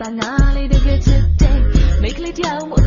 Tanah lidi kejetek, baik lidah.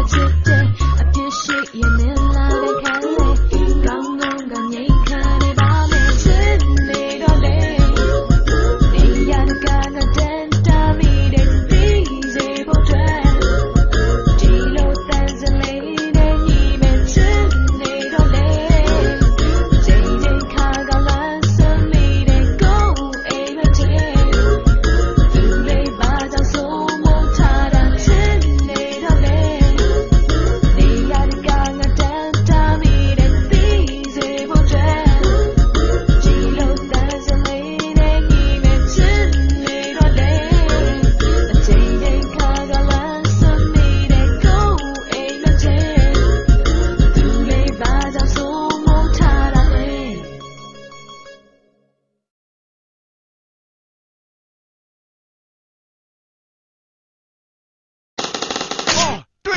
attitude.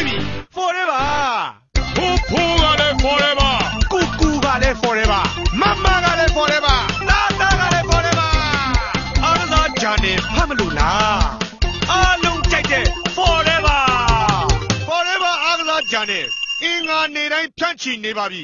ပြီ forever ဖူဖူကလည်း forever ကူကူကလည်း forever မမကလည်း forever သားသားကလည်း forever အားလုံးကြံနေဖတ်မလို့လားအားလုံးကြိုက်တဲ့ forever forever အားလုံးကြံနေအင်္ဂါနေတိုင်းဖြန့်ချီနေပါပြီ